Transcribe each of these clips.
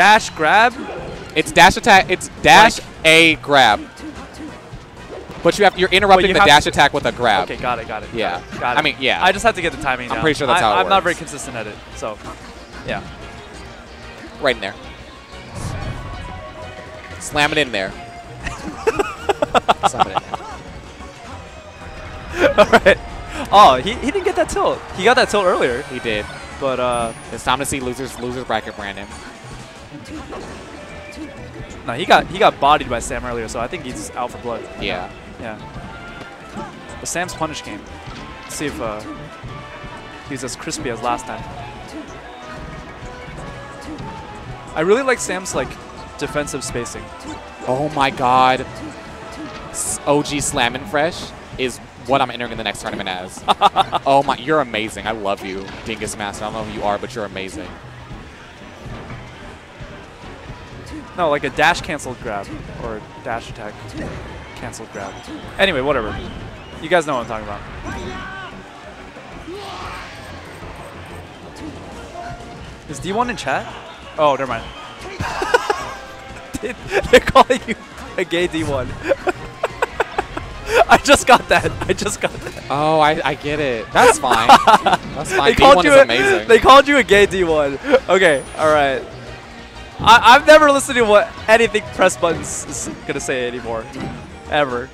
Dash grab. It's dash attack. It's dash a grab. But you have you're interrupting you the dash attack with a grab. Okay, got it, got it. Yeah. got it. I mean, yeah. I just have to get the timing. I'm down. pretty sure that's I, how it I'm not very consistent at it, so yeah. Right in there. Slam it in there. Slam it in there. All right. Oh, he, he didn't get that tilt. He got that tilt earlier, He did. but uh, It's time to see losers losers bracket Brandon. No, he got he got bodied by Sam earlier, so I think he's out for blood. Yeah. Yeah. But Sam's punish game. Let's see if uh, he's as crispy as last time. I really like Sam's like defensive spacing. Oh my god. S- OG Slammin' Fresh is what I'm entering in the next tournament as. oh my, you're amazing. I love you, Dingus Master. I don't know who you are, but you're amazing. No, like a dash canceled grab or dash attack canceled grab. Anyway, whatever. You guys know what I'm talking about. Is D1 in chat? Oh, never mind. They- They're calling you a gay D1. I just got that. I just got that. Oh, I, I get it. That's fine. That's fine. They D1 you is a, amazing. They called you a gay D1. Okay, all right. I, I've never listened to what anything press buttons is gonna say anymore, ever.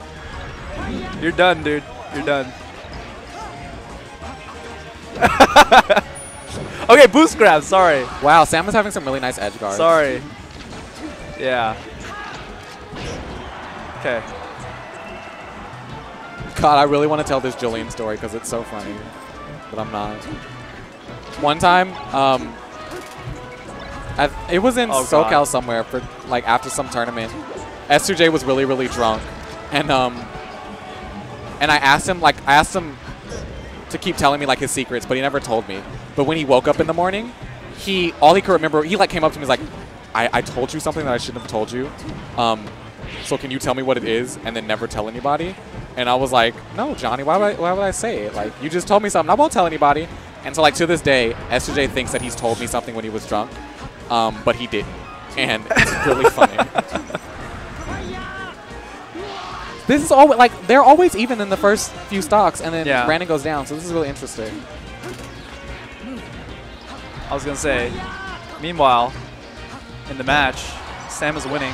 You're done, dude. You're done. okay, boost grab. Sorry, wow, Sam is having some really nice edge guards. sorry. Yeah. Okay. God, I really want to tell this Julian story because it's so funny, but I'm not. One time, um, I, it was in Oh, SoCal God. somewhere for like after some tournament. S2J was really really drunk, and um, and I asked him like I asked him to keep telling me like his secrets, but he never told me. But when he woke up in the morning, he all he could remember he like came up to me and was like, I, I told you something that I shouldn't have told you. Um, so can you tell me what it is and then never tell anybody? And I was like, no, Johnny, why would I, why would I say it? Like, you just told me something. I won't tell anybody. And so, like, to this day, S2J thinks that he's told me something when he was drunk, um, but he didn't. And it's really funny. This is always, like, they're always even in the first few stocks, and then Yeah. Brandon goes down, so this is really interesting. I was gonna say. Meanwhile, in the match, Sam is winning.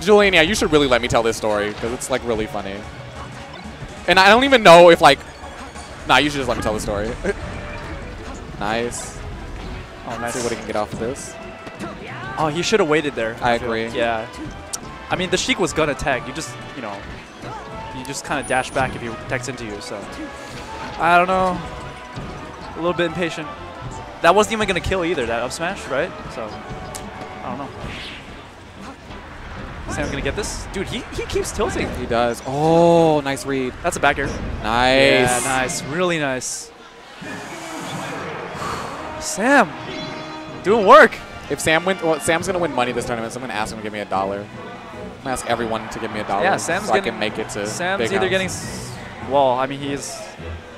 Julian, yeah, you should really let me tell this story because it's like really funny. And I don't even know if like, nah, you should just let me tell the story. nice. Oh, Let's see what he can get off of this. Oh, he should have waited there. I feel. agree. Yeah. I mean, the Sheik was gonna tag. You just, you know, you just kind of dash back if he techs into you. So, I don't know. A little bit impatient. That wasn't even gonna kill either. That up smash, right? So, I don't know. Sam gonna get this? Dude, he, he keeps tilting. He does. Oh, nice read. That's a back air. Nice. Yeah, nice. Really nice. Sam, doing work. If Sam win, well, Sam's gonna win money this tournament, so I'm gonna ask him to give me a dollar. I'm gonna ask everyone to give me a dollar. Yeah, Sam's so I can make it to. Sam's either House. getting, well, I mean, he's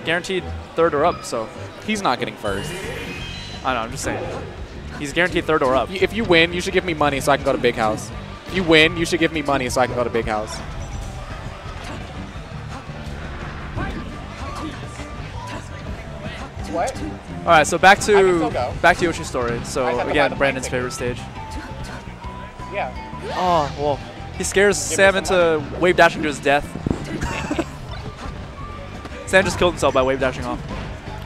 guaranteed third or up, so He's not getting first. I know, I'm just saying. He's guaranteed third or up. If you win, you should give me money so I can go to Big House. If you win, you should give me money so I can go to Big House. What? All right, so back to back to Yoshi's story. So just have to buy again, Brandon's plane favorite stage. Yeah. Oh well, he scares me Sam some into wave dashing to his death. Sam just killed himself by wave dashing off.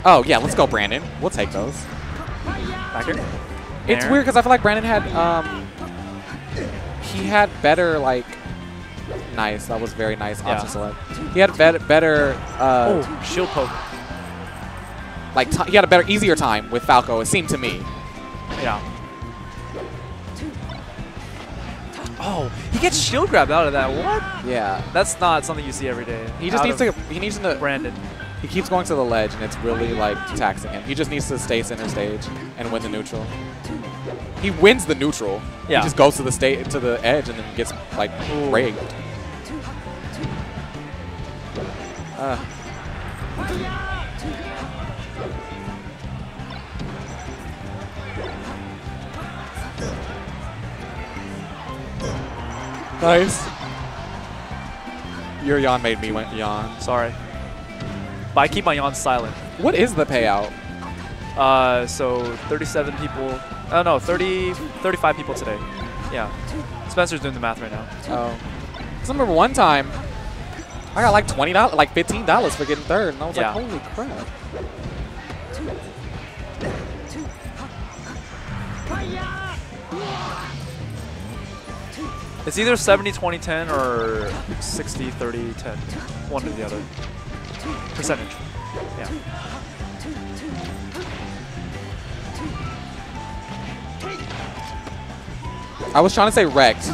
Oh yeah, let's go, Brandon. We'll take those. Back here. It's There. weird because I feel like Brandon had um he had better like nice. That was very nice Yeah. select. He had bet better uh Oh, shield poke. like he had a better easier time with Falco. It seemed to me. Yeah. Oh, he gets shield grabbed out of that. What? Yeah. That's not something you see every day. He just out needs to he needs to Brandon. he keeps going to the ledge and it's really like taxing him. He just needs to stay center stage and win the neutral he wins the neutral. Yeah. He just goes to the state to the edge and then gets like raged. Uh. Nice. Your yawn made me went yawn. Sorry. But I keep my yawn silent. What is the payout? Uh, so 37 people Oh no, 30, 35 people today. Yeah. Spencer's doing the math right now. Oh. I remember one time, I got like twenty dollars, like fifteen dollars for getting third, and I was Yeah. like, holy crap. It's either 70, 20, 10 or 60, 30, 10. One or the other. Percentage. Yeah. I was trying to say wrecked,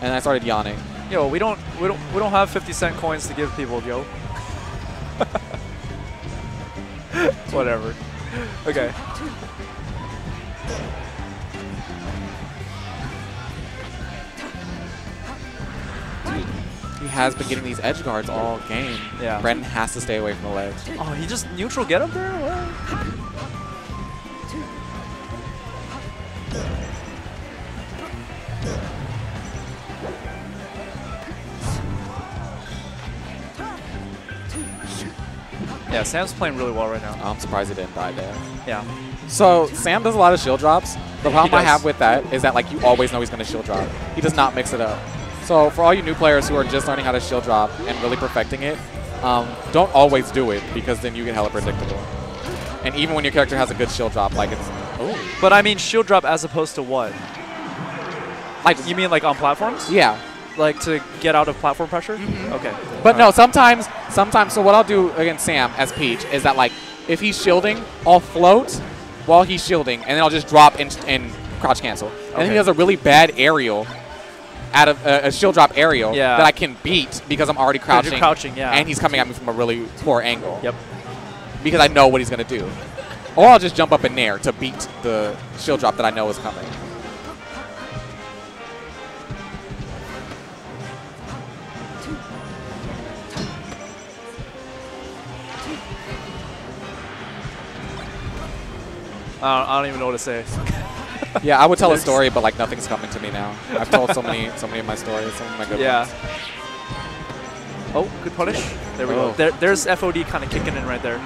and I started yawning. Yo, we don't we don't we don't have 50 cent coins to give people, yo. Whatever. Okay. He has been getting these edge guards all game. Yeah. Brendan has to stay away from the ledge. Oh, he just neutral get up there? What? Sam's playing really well right now. I'm surprised he didn't die there. Yeah. So Sam does a lot of shield drops. The problem I have with that is that like you always know he's going to shield drop. He does not mix it up. So for all you new players who are just learning how to shield drop and really perfecting it, um, don't always do it because then you get hella predictable. And even when your character has a good shield drop, like it's oh, But I mean shield drop as opposed to what? like You mean like on platforms? yeah. Like to get out of platform pressure? Mm-hmm. Okay. But no, Alright. sometimes, sometimes. So what I'll do against Sam as Peach is that like if he's shielding, I'll float while he's shielding, and then I'll just drop and, and crouch cancel. And then he has a really bad aerial out of uh, a shield drop aerial Yeah. that I can beat because I'm already crouching. crouching, yeah. And he's coming at me from a really poor angle. Yep. Because I know what he's gonna do. Or I'll just jump up in there to beat the shield drop that I know is coming. I don't, I don't even know what to say. Yeah, I would tell a story, but like nothing's coming to me now. I've told so many, so many of my stories, some of my good Yeah. ones. Oh, good punish. There we Oh. go. There, there's FOD kind of kicking in right there.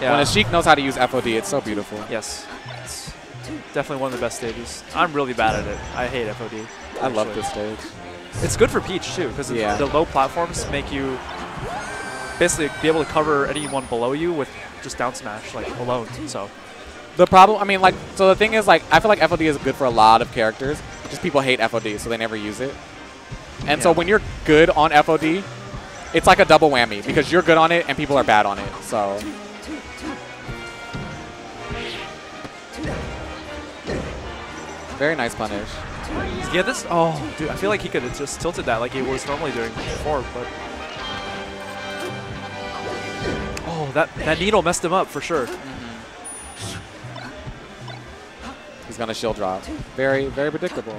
Yeah. When a Sheik knows how to use FOD, it's so beautiful. yes. It's definitely one of the best stages. I'm really bad at it. I hate FOD. I love this stage. It's good for Peach too, because Yeah. the low platforms make you basically be able to cover anyone below you with just down smash like alone. So The problem, I mean, like, so the thing is, like, I feel like FOD is good for a lot of characters. Just people hate FOD, so they never use it. And so when you're good on FOD, it's like a double whammy because you're good on it and people are bad on it. So very nice punish. yeah, this. Oh, dude, I feel like he could have just tilted that like he was normally doing before, but. Oh, that that needle messed him up for sure. He's gonna shield drop. Very, very predictable.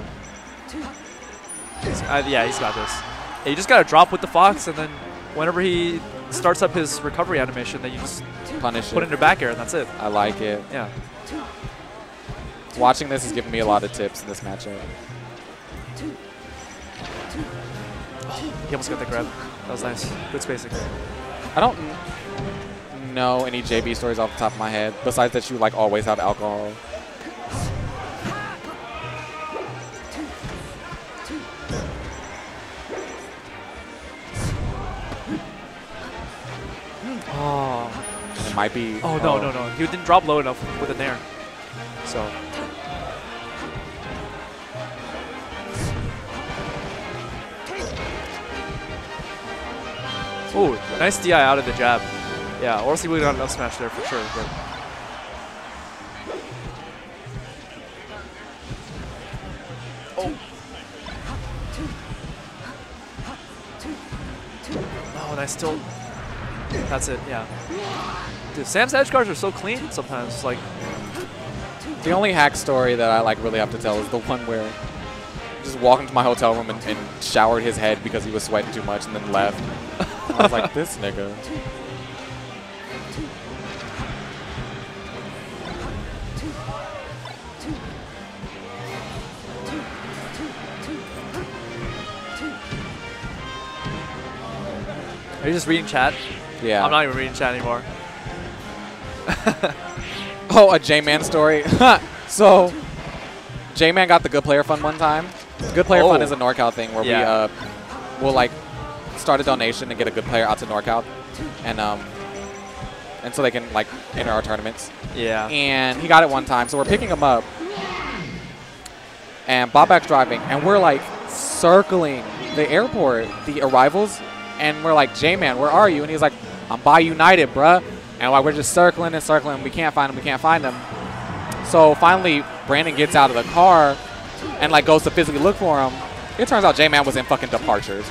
He's- uh, yeah, he's got this. Yeah, you just gotta drop with the fox, and then whenever he starts up his recovery animation, then you just Punish put it it. in your back air, and that's it. I like it. Yeah. Watching this has given me a lot of tips in this matchup. He almost got the grab. That was nice. Good spacing. I don't know any JB stories off the top of my head, besides that you like always have alcohol. Might be. Oh no no no! He didn't drop low enough with a nair. So. Oh, nice DI out of the jab. Yeah, or else he would have gotten up smash there for sure. But oh, nice tilt. That's it, yeah. Dude, Sam's edge guards are so clean sometimes. Like, The only hack story that I like really have to tell is the one where just walked into my hotel room and, and showered his head because he was sweating too much and then left. I was like, this nigga. Are you just reading chat? Yeah. I'm not even reading chat anymore. Oh, a J-Man story. so, J-Man got the Good Player Fund one time. Good Player Fund Oh. is a NorCal thing where we Yeah. uh, will like start a donation and get a good player out to NorCal, and um, and so they can like enter our tournaments. Yeah. And he got it one time, so we're picking him up, and Bobak's driving, and we're like circling the airport, the arrivals, and we're like, J-Man, where are you? And he's like, I'm by United, bruh. And like we're just circling and circling. We can't find him. We can't find him. So finally, Brandon gets out of the car and like goes to physically look for him. It turns out J-Man was in fucking departures.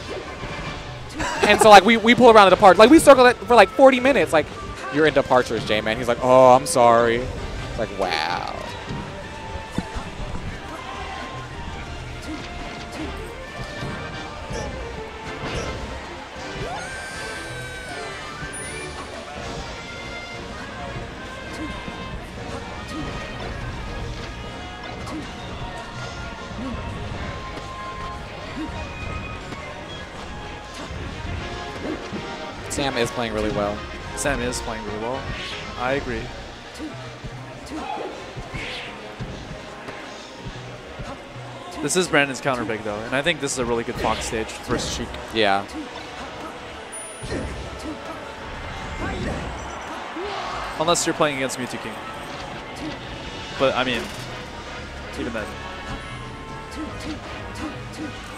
and so like we, we pull around the departure. Like we circled it for like 40 minutes. Like, you're in departures, J-Man. He's like, oh, I'm sorry. It's like, wow. Sam is playing really well. Sam is playing really well. I agree. This is Brandon's counterpick though, and I think this is a really good Fox stage versus Sheik. Yeah. Unless you're playing against Mew2King. But I mean, even then.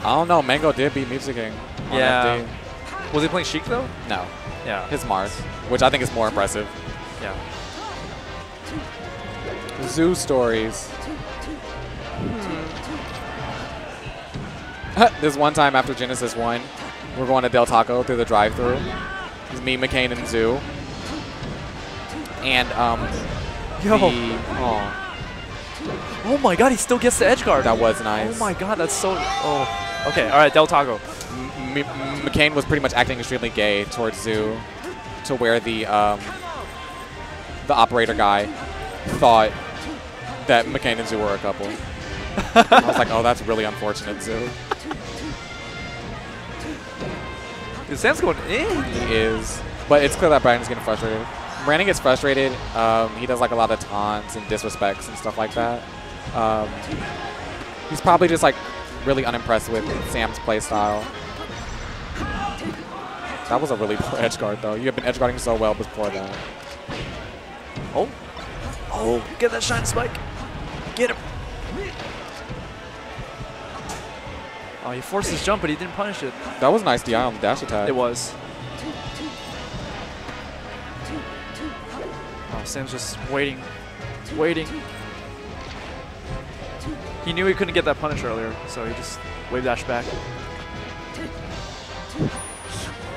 I don't know. Mango did beat Mew2King. on Yeah. FD. Was he playing Sheik though? No. Yeah. His Marth, which I think is more impressive. Yeah. Zoo stories. this one time after Genesis 1, we're going to Del Taco through the drive-thru. It's me, McCain, and Zoo. And um, Yo. the, oh, Oh my god, he still gets the edge guard. that was nice. Oh my god, that's so. Oh. Okay, alright, Del Taco. M- McCain was pretty much acting extremely gay towards Zoo, to where the um, the operator guy thought that McCain and Zoo were a couple. I was like, oh, that's really unfortunate, Zoo. Dude, Sam's going in. He is, but it's clear that Brandon's getting frustrated. Brandon gets frustrated. Um, he does like a lot of taunts and disrespects and stuff like that. Um, he's probably just like really unimpressed with Sam's play style. That was a really poor edge guard though. You have been edge guarding so well before that. Oh. Oh, get that shine spike. Get him. Oh, he forced his jump, but he didn't punish it. That was nice DI on the dash attack. It was. Oh, Sam's just waiting, waiting. He knew he couldn't get that punish earlier, so he just wave dash back.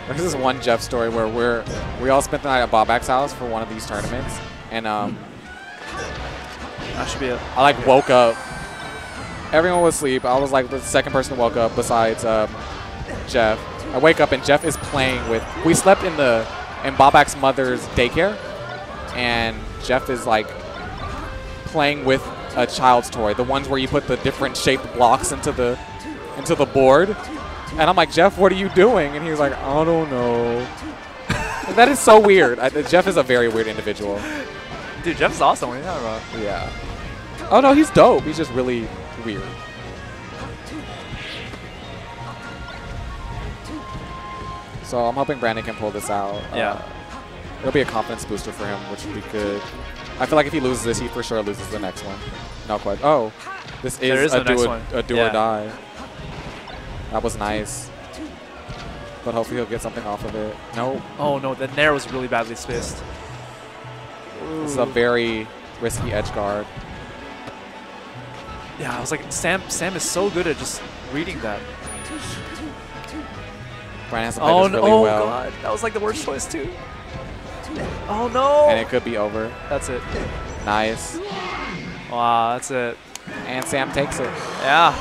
There's this one Jeff story where we're we all spent the night at Bobak's house for one of these tournaments, and um, That should be it. I like woke up. Everyone was asleep. I was like the second person to woke up besides um, Jeff. I wake up and Jeff is playing with. We slept in the in Bobak's mother's daycare, and Jeff is like playing with a child's toy, the ones where you put the different shaped blocks into the into the board. And I'm like, Jeff, what are you doing? And he was like, I don't know. that is so weird. I, Jeff is a very weird individual. Dude, Jeff's awesome. What are you talking about? Yeah. Oh no, he's dope. He's just really weird. So I'm hoping Brandon can pull this out. Yeah. Uh, it'll be a confidence booster for him, which would be good. I feel like if he loses this, he for sure loses the next one. No quite. Oh, this is, is a, do one. a do Yeah. or die. That was nice. But hopefully he'll get something off of it. No, Oh no, that Nair was really badly spaced. this is a very risky edge guard. Yeah, I was like, Sam. Sam is so good at just reading that. Brandon has to play Oh this no! really oh well. god, that was like the worst choice too. Oh no! And it could be over. That's it. Nice. Wow, that's it. And Sam takes it. Yeah.